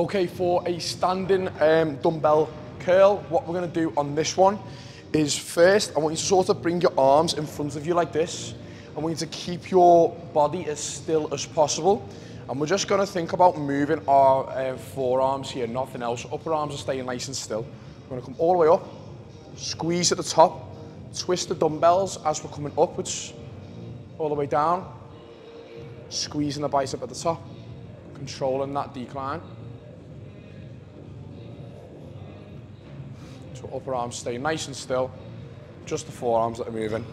Okay, for a standing um, dumbbell curl, what we're gonna do on this one is first, I want you to sort of bring your arms in front of you like this. I want you to keep your body as still as possible. And we're just gonna think about moving our uh, forearms here, nothing else. Upper arms are staying nice and still. We're gonna come all the way up, squeeze at the top, twist the dumbbells as we're coming upwards, all the way down, squeezing the bicep at the top, controlling that decline. So upper arms stay nice and still, just the forearms that are moving.